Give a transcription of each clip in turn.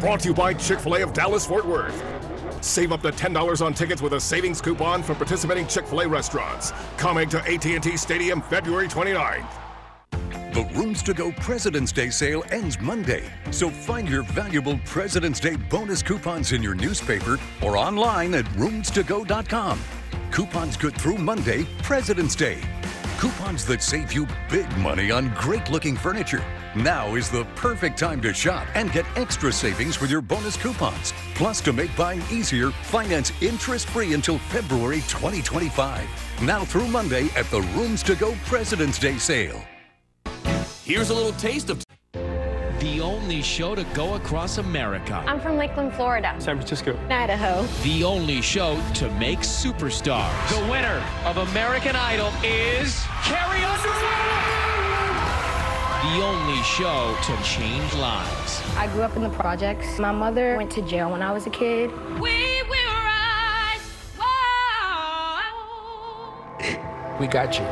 Brought to you by Chick fil A of Dallas Fort Worth. Save up to $10 on tickets with a savings coupon from participating Chick fil A restaurants. Coming to AT&T Stadium February 29th. The Rooms to Go President's Day sale ends Monday, so find your valuable President's Day bonus coupons in your newspaper or online at roomstogo.com. Coupons good through Monday, President's Day. Coupons that save you big money on great looking furniture. Now is the perfect time to shop and get extra savings with your bonus coupons. Plus, to make buying easier, finance interest free until February 2025. Now through Monday at the Rooms to Go President's Day sale. Here's a little taste of only show to go across America. I'm from Lakeland, Florida. San Francisco. Idaho. The only show to make superstars. The winner of American Idol is Carrie Underwood. The only show to change lives. I grew up in the projects. My mother went to jail when I was a kid. We will rise. We got you.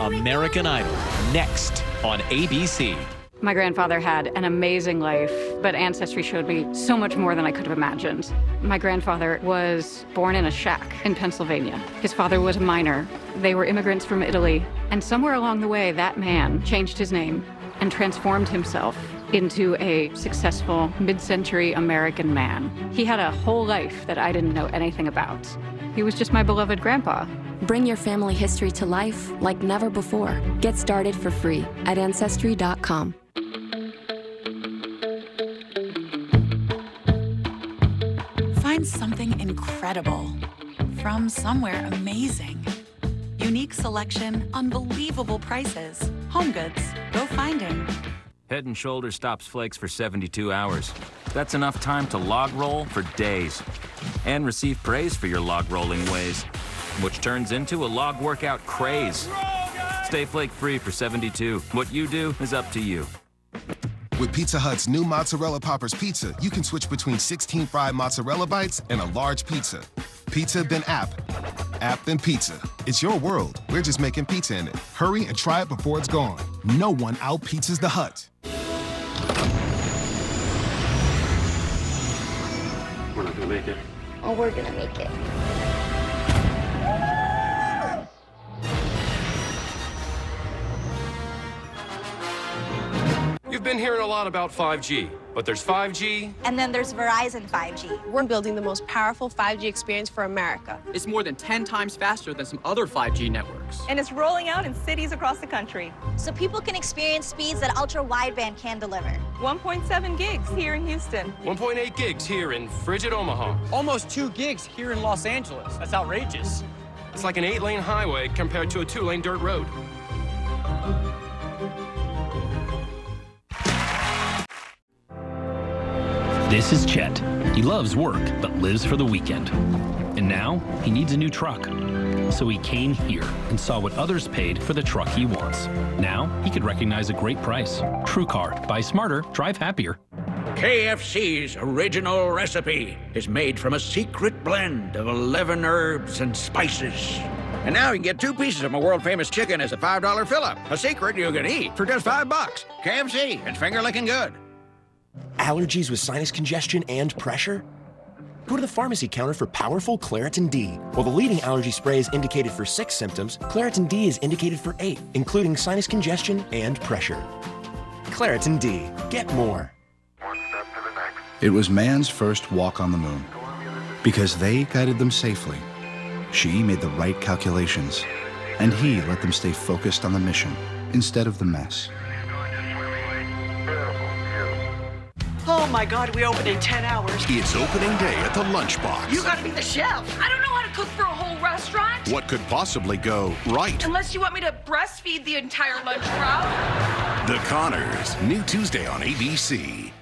American Idol, next on ABC. My grandfather had an amazing life, but Ancestry showed me so much more than I could have imagined. My grandfather was born in a shack in Pennsylvania. His father was a miner. They were immigrants from Italy. And somewhere along the way, that man changed his name and transformed himself into a successful mid century American man. He had a whole life that I didn't know anything about. He was just my beloved grandpa. Bring your family history to life like never before. Get started for free at Ancestry.com. Find something incredible from somewhere amazing. Unique selection, unbelievable prices. Home goods, go finding. Head and Shoulder stops flakes for 72 hours. That's enough time to log roll for days. And receive praise for your log rolling ways, which turns into a log workout craze. Stay flake free for 72. What you do is up to you. With Pizza Hut's new Mozzarella Poppers pizza, you can switch between 16 fried mozzarella bites and a large pizza. Pizza then app. App then pizza. It's your world. We're just making pizza in it. Hurry and try it before it's gone. No one out pizzas the Hut. We're not gonna make it. Oh, we're gonna make it. You've been hearing a lot about 5G, but there's 5G. And then there's Verizon 5G. We're building the most powerful 5G experience for America. It's more than 10 times faster than some other 5G networks. And it's rolling out in cities across the country. So people can experience speeds that ultra wideband can deliver. 1.7 gigs here in Houston. 1.8 gigs here in frigid Omaha. Almost 2 gigs here in Los Angeles. That's outrageous. It's like an eight lane highway compared to a two lane dirt road. This is Chet. He loves work, but lives for the weekend. And now he needs a new truck. So he came here and saw what others paid for the truck he wants. Now he could recognize a great price. TrueCar. Buy smarter, drive happier. KFC's original recipe is made from a secret blend of 11 herbs and spices. And now you can get two pieces of my world famous chicken as a $5 fill up. A secret you can eat for just five bucks. KFC, it's finger licking good. Allergies with sinus congestion and pressure? Go to the pharmacy counter for powerful Claritin D. While the leading allergy spray is indicated for six symptoms, Claritin D is indicated for eight, including sinus congestion and pressure. Claritin D. Get more. It was man's first walk on the moon. Because they guided them safely, she made the right calculations, and he let them stay focused on the mission instead of the mess. My god, we open in 10 hours. It's opening day at the Lunchbox. You gotta be the chef. I don't know how to cook for a whole restaurant. What could possibly go right? Unless you want me to breastfeed the entire lunch crowd. The Conners, new Tuesday on ABC.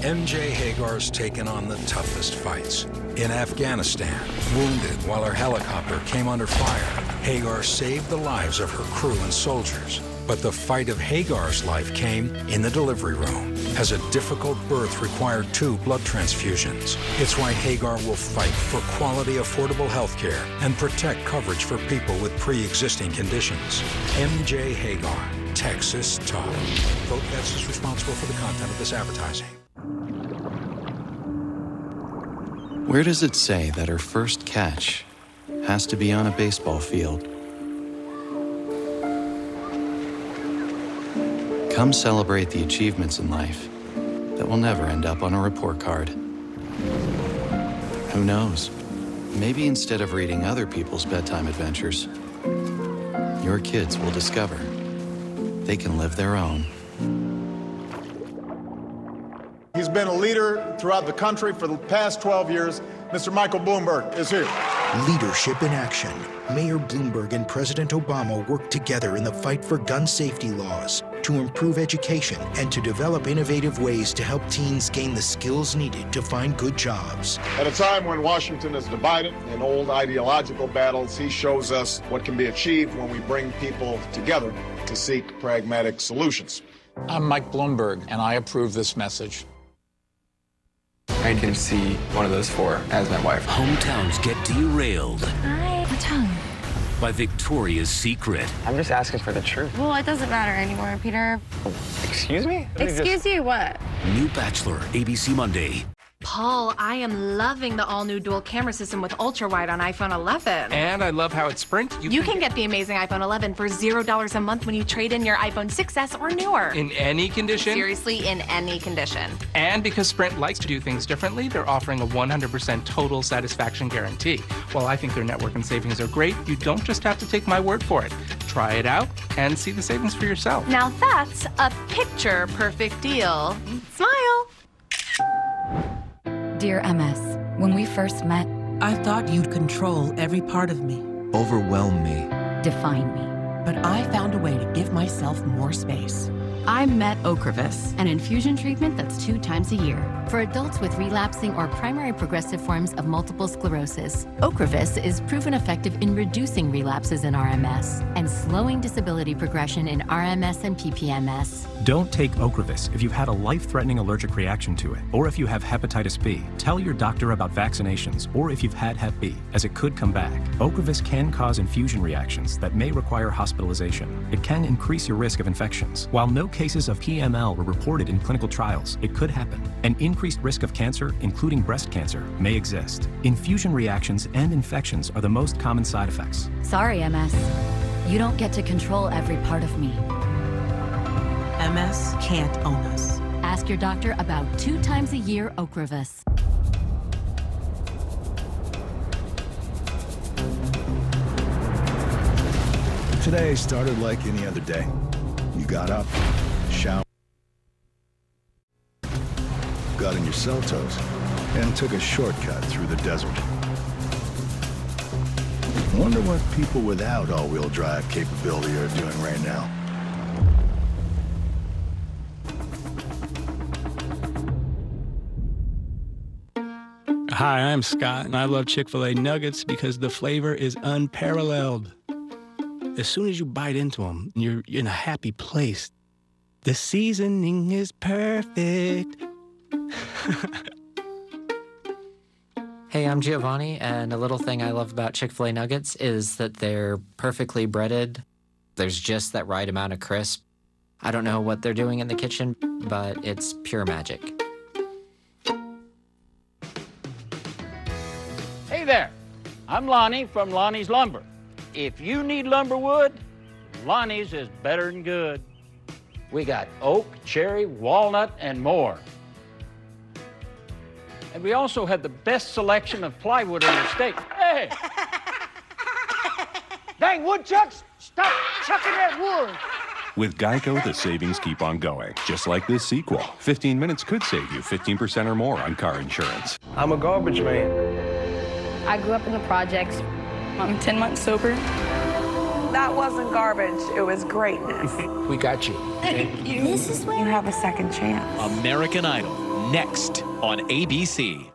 MJ Hegar's taken on the toughest fights. In Afghanistan, wounded while her helicopter came under fire, Hegar saved the lives of her crew and soldiers. But the fight of Hegar's life came in the delivery room, as a difficult birth required two blood transfusions. It's why Hegar will fight for quality, affordable health care and protect coverage for people with pre existing conditions. MJ Hegar. Texas tough. Vote Vets is responsible for the content of this advertising. Where does it say that her first catch has to be on a baseball field? Come celebrate the achievements in life that will never end up on a report card. Who knows? Maybe instead of reading other people's bedtime adventures, your kids will discover they can live their own. He's been a leader throughout the country for the past 12 years. Mr. Michael Bloomberg is here. Leadership in action. Mayor Bloomberg and President Obama worked together in the fight for gun safety laws, to improve education, and to develop innovative ways to help teens gain the skills needed to find good jobs. At a time when Washington is divided in old ideological battles, he shows us what can be achieved when we bring people together to seek pragmatic solutions. I'm Mike Bloomberg, and I approve this message. I can see one of those four as my wife. Hometowns get derailed Hi. What's home? By Victoria's Secret. I'm just asking for the truth. Well, it doesn't matter anymore, Peter. Excuse me? Excuse you, what? New Bachelor, ABC Monday. Paul, I am loving the all-new dual camera system with ultra-wide on iPhone 11. And I love how it's Sprint. You, can get the amazing iPhone 11 for $0 a month when you trade in your iPhone 6S or newer. In any condition. Seriously, in any condition. And because Sprint likes to do things differently, they're offering a 100% total satisfaction guarantee. While I think their network and savings are great, you don't just have to take my word for it. Try it out and see the savings for yourself. Now that's a picture-perfect deal. Smile. Dear MS, when we first met, I thought you'd control every part of me, Overwhelm me. define me. but I found a way to give myself more space. I met Ocrevus, an infusion treatment that's two times a year. For adults with relapsing or primary progressive forms of multiple sclerosis, Ocrevus is proven effective in reducing relapses in RMS and slowing disability progression in RMS and PPMS. Don't take Ocrevus if you've had a life-threatening allergic reaction to it, or if you have hepatitis B. Tell your doctor about vaccinations, or if you've had Hep B, as it could come back. Ocrevus can cause infusion reactions that may require hospitalization. It can increase your risk of infections. While no cases of PML were reported in clinical trials, it could happen. An increased risk of cancer, including breast cancer, may exist. Infusion reactions and infections are the most common side effects. Sorry, MS. You don't get to control every part of me. MS can't own us. Ask your doctor about two times a year Ocrevus. Today started like any other day. You got up, got in your Seltos, and took a shortcut through the desert. Wonder what people without all-wheel drive capability are doing right now. Hi, I'm Scott, and I love Chick fil A nuggets because the flavor is unparalleled. As soon as you bite into them, you're in a happy place. The seasoning is perfect. Hey, I'm Giovanni, and a little thing I love about Chick fil A nuggets is that they're perfectly breaded. There's just that right amount of crisp. I don't know what they're doing in the kitchen, but it's pure magic. Hey there, I'm Lonnie from Lonnie's Lumber. If you need lumber wood, Lonnie's is better than good. We got oak, cherry, walnut, and more. And we also had the best selection of plywood in the state. Hey! Dang, woodchucks, stop chucking that wood! With Geico, the savings keep on going. Just like this sequel. 15 minutes could save you 15% or more on car insurance. I'm a garbage man. I grew up in the projects. I'm 10 months sober. That wasn't garbage, it was greatness. We got you. This is where you have a second chance. American Idol, next on ABC.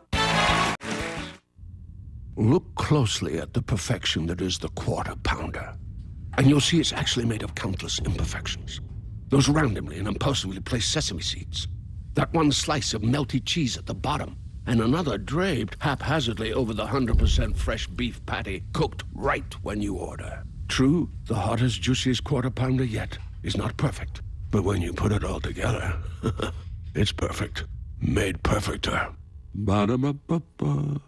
Look closely at the perfection that is the quarter pounder, and you'll see it's actually made of countless imperfections. Those randomly and impulsively placed sesame seeds, that one slice of melty cheese at the bottom, and another draped haphazardly over the 100% fresh beef patty cooked right when you order. True, the hottest, juiciest quarter pounder yet, is not perfect. But when you put it all together, it's perfect. Made perfecter. Ba-da-ba-ba-ba.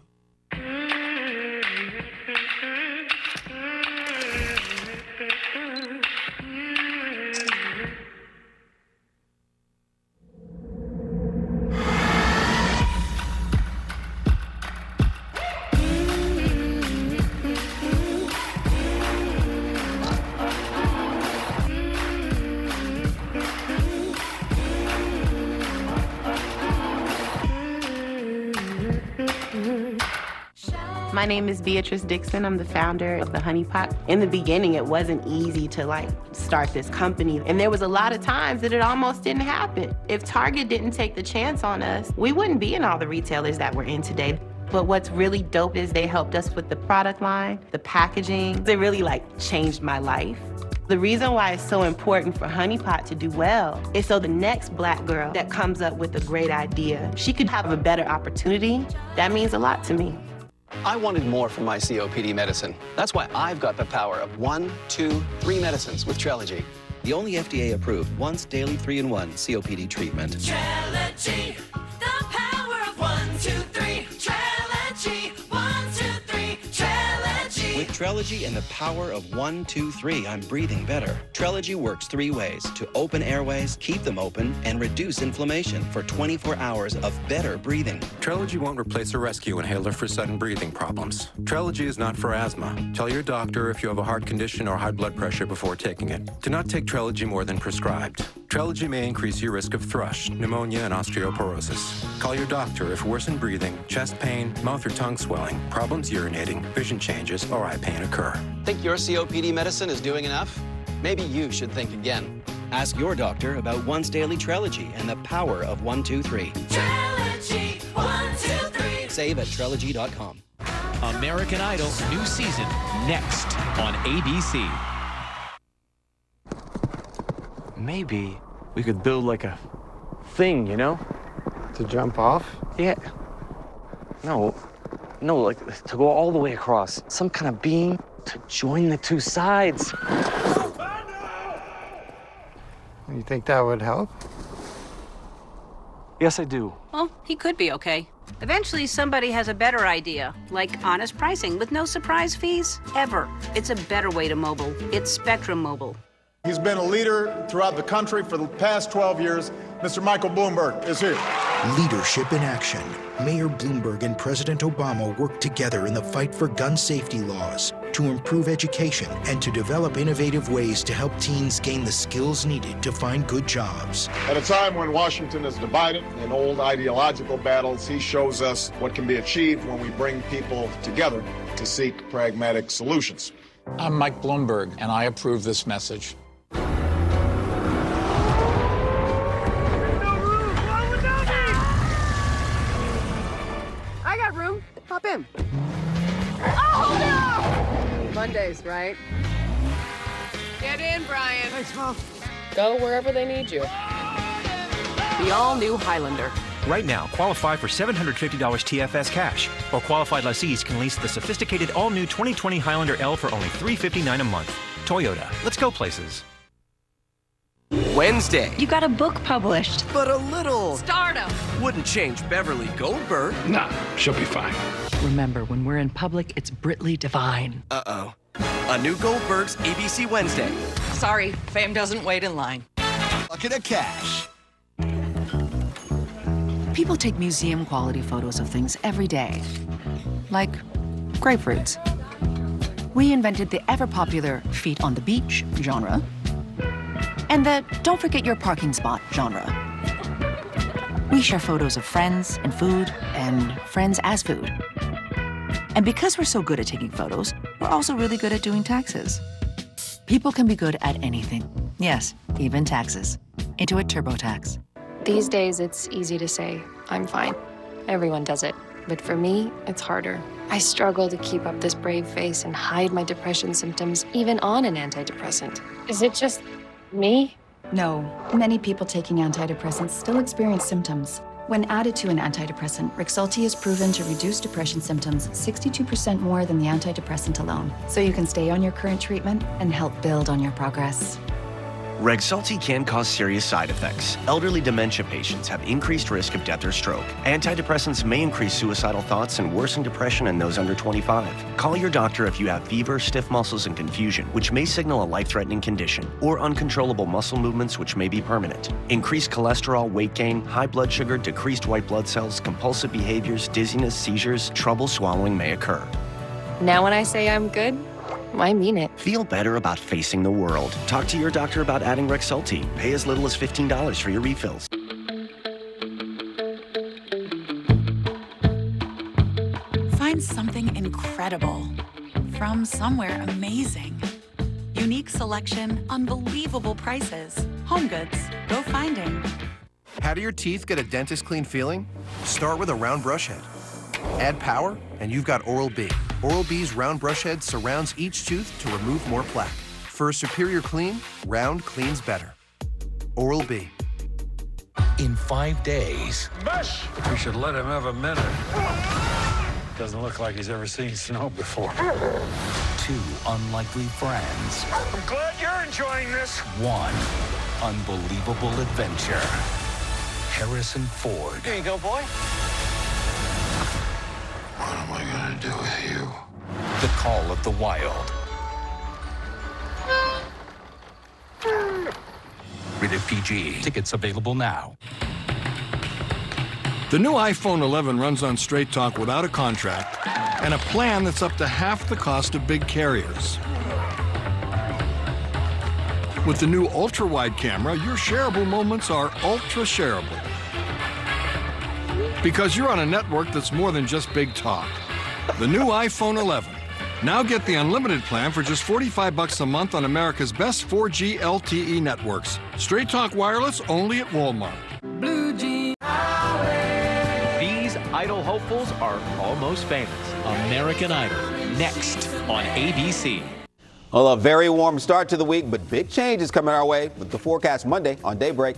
My name is Beatrice Dixon. I'm the founder of the Honey Pot. In the beginning, it wasn't easy to like start this company. And there was a lot of times that it almost didn't happen. If Target didn't take the chance on us, we wouldn't be in all the retailers that we're in today. But what's really dope is they helped us with the product line, the packaging. They really like changed my life. The reason why it's so important for Honey Pot to do well is so the next black girl that comes up with a great idea, she could have a better opportunity. That means a lot to me. I wanted more from my COPD medicine. That's why I've got the power of one, two, three medicines with Trelegy. The only FDA approved once daily 3 in 1 COPD treatment. Trelegy. And the power of one, two, three, I'm breathing better. Trelegy works three ways to open airways, keep them open, and reduce inflammation for 24 hours of better breathing. Trelegy won't replace a rescue inhaler for sudden breathing problems. Trelegy is not for asthma. Tell your doctor if you have a heart condition or high blood pressure before taking it. Do not take Trelegy more than prescribed. Trelegy may increase your risk of thrush, pneumonia, and osteoporosis. Call your doctor if worsened breathing, chest pain, mouth or tongue swelling, problems urinating, vision changes, or eye pain occur. Think your COPD medicine is doing enough? Maybe you should think again. Ask your doctor about once daily Trelegy and the power of 1, 2, 3. Trelegy, one, two, three. Save at Trelegy.com. American Idol new season next on ABC. Maybe we could build like a thing, you know? To jump off? Yeah. No, no, like to go all the way across. Some kind of beam to join the two sides. You think that would help? Yes, I do. Well, he could be okay. Eventually, somebody has a better idea, like honest pricing with no surprise fees, ever. It's a better way to mobile. It's Spectrum Mobile. He's been a leader throughout the country for the past 12 years. Mr. Michael Bloomberg is here. Leadership in action. Mayor Bloomberg and President Obama worked together in the fight for gun safety laws, to improve education, and to develop innovative ways to help teens gain the skills needed to find good jobs. At a time when Washington is divided in old ideological battles, he shows us what can be achieved when we bring people together to seek pragmatic solutions. I'm Mike Bloomberg, and I approve this message. No! Right? Get in, Brian. Thanks, Mom. Go wherever they need you. The all-new Highlander. Right now, qualify for $750 TFS cash, or qualified lessees can lease the sophisticated all-new 2020 Highlander L for only $359 a month. Toyota, let's go places. Wednesday. You got a book published. But a little. Stardom. Wouldn't change Beverly Goldberg. Nah, she'll be fine. Remember, when we're in public, it's Britley Divine. Uh oh. A new Goldberg's ABC Wednesday. Sorry, fame doesn't wait in line. Bucket of cash. People take museum quality photos of things every day, like grapefruits. We invented the ever popular feet on the beach genre and the don't forget your parking spot genre. We share photos of friends and food and friends as food. And because we're so good at taking photos, we're also really good at doing taxes. People can be good at anything. Yes, even taxes. Intuit TurboTax. These days, it's easy to say, I'm fine. Everyone does it. But for me, it's harder. I struggle to keep up this brave face and hide my depression symptoms, even on an antidepressant. Is it just me? No, many people taking antidepressants still experience symptoms. When added to an antidepressant, Rexulti is proven to reduce depression symptoms 62% more than the antidepressant alone. So you can stay on your current treatment and help build on your progress. Rexulti can cause serious side effects. Elderly dementia patients have increased risk of death or stroke. Antidepressants may increase suicidal thoughts and worsen depression in those under 25. Call your doctor if you have fever, stiff muscles, and confusion, which may signal a life threatening condition, or uncontrollable muscle movements, which may be permanent. Increased cholesterol, weight gain, high blood sugar, decreased white blood cells, compulsive behaviors, dizziness, seizures, trouble swallowing may occur. Now, when I say I'm good, I mean it. Feel better about facing the world. Talk to your doctor about adding Rexulti. Pay as little as $15 for your refills. Find something incredible from somewhere amazing. Unique selection, unbelievable prices. Home goods, go finding. How do your teeth get a dentist clean feeling? Start with a round brush head. Add power, and you've got Oral B. Oral B's round brush head surrounds each tooth to remove more plaque. For a superior clean, round cleans better. Oral B. In five days, Bush! We should let him have a minute. Doesn't look like he's ever seen snow before. two unlikely friends, I'm glad you're enjoying this. one unbelievable adventure. Harrison Ford Here you go, boy. Do with you? The Call of the Wild. Rated PG. Tickets available now. The new iPhone 11 runs on Straight Talk without a contract and a plan that's up to half the cost of big carriers. With the new ultra-wide camera, your shareable moments are ultra shareable. Because you're on a network that's more than just big talk. The new iPhone 11. Now get the unlimited plan for just 45 bucks a month on America's best 4G LTE networks. Straight Talk Wireless only at Walmart. Blue Jean. These Idol hopefuls are almost famous. American Idol, next on ABC. Well, a very warm start to the week, but big changes coming our way with the forecast Monday on Daybreak.